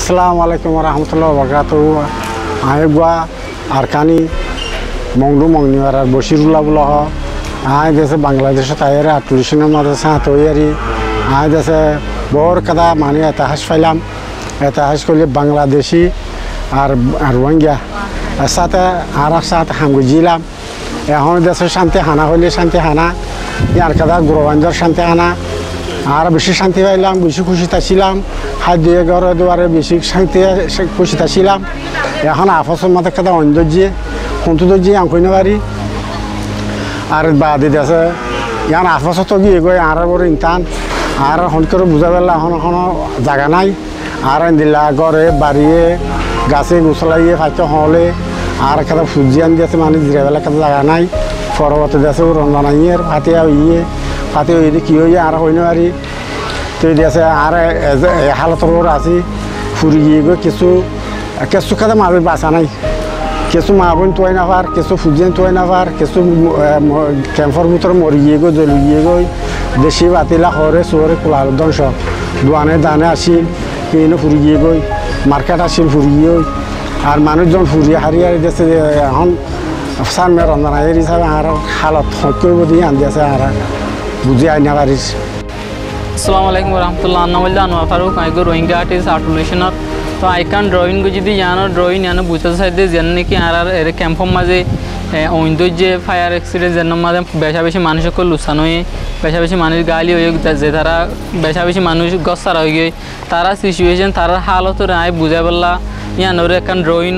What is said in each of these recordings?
আসসালামু আলাইকুম রহমতুল্লাহ বরকাত আইগুয়া আরকানি, মংডু মংনিবার আর বসিরুল্লাহ হ আয় দেশে বাংলাদেশে তাইরে আটুলিশনের মাঝে সাঁত হইয়ারি আয় দেশে বড় কাদা মানে এতাহাস পাইলাম। এতাহাস করলে বাংলাদেশি আর আর রোহিঙ্গা। সাথে আর সাথে হামগুজিলাম এখন দেশে শান্তি হানা হইলে শান্তি হানা। ইয়ার কাদা গ্রহঞ্জর শান্তি হানা। আর বেশি শান্তি পাইলাম, বেশি খুশি থাকছিলাম। হাত দিয়ে ঘরে দুয়ারে বেশি শান্তি, খুশি থাকছিলাম। এখন আফসের মতো কথা অন্য দিয়ে কোনটো দিয়ে আঁকইন পারি। আর বাদি আছে, ইয়ান আফসত তো গিয়ে গই, আর বড় ইনতান। আর হন করে বুঝা পেলা এখন এখনও জায়গা নাই। আর দিলা ঘরে, বাড়িয়ে, গাছে গুছলাইয়ে, ফাইতে হলে। আর একটা ফুজিয়ান দিয়েছে মানে জিরে বেলা একটা জায়গা নাই পরবর্তী দেশে রন্ধনাইয়ে ফাতিয়া ইয়ে ফাতে হইলে কি হইয়া আর হইন পারি তো দিয়েছে আর হালতর আছি ফুরি গিয়ে গই কিছু কিছু খাতে মাঝে বাঁচা নাই। কিছু মা বোন তোয়াই নাফার কিছু ফুজিয়ান তোয়াই নাফার কিছু ক্যাম্পর ভিতরে মরি গিয়ে গই জ্বলি গিয়ে গই দেশি বাতিলা হরে চোরে কোলার ধ্বংস দোয়ানে দানে আসিল কিনে ফুরি গিয়ে গই মার্কেট আসিল ফুরি গিয়ে আর মানুষজন ফুরিয়ে হারিয়ে দিয়েছে এখন সামনে রন্ধনায়ের হিসাবে আর হালত হক দিয়ে আন দিয়েছে আর বুঝি আইনা পারিস। আসসালামু আলাইকুম রহমতুল্লাহ। আন্না বললে আনোয়ার ফারুক আইগো রোহিঙ্গা আর্টিস্ট আর্টুলেশনার তো আইকান ড্রয়িং যদি জানো ড্রয়িং জানো বুঝতে চাইতে যেন নাকি আর আর এর ক্যাম্পর মাঝে অইন্দ যে ফায়ার অ্যাক্সিডেন্ট যেন মাঝে বেশা বেশি মানুষকে লুসান হয়ে, বেশা বেশি মানুষ গালি হয়ে, যে তারা বেশা বেশি মানুষ গসারা হয়ে গিয়ে, তারা সিচুয়েশন তারা হালত আই বুঝা পারলা ইয়ানোর একান ড্রয়িং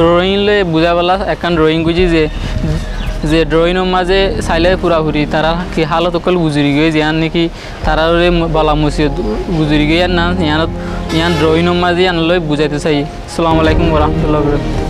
ড্রয়িং লে বুঝা পারলা একান ড্রয়িং গুজি যে যে ড্রয়িংয়ের মাঝে চাইলে পুরাপুরি তারা কি হালত অকল গুজুরি গিয়ে ইয়ান নাকি তারা বলা মুসিদ গুজুরি গিয়ে না ইয়ান ইয়ান ড্রয়িংয়ের মাঝে ইয়ান লই বুঝাইতে চাই আসসালামু আলাইকুম রহমতুল্লাহ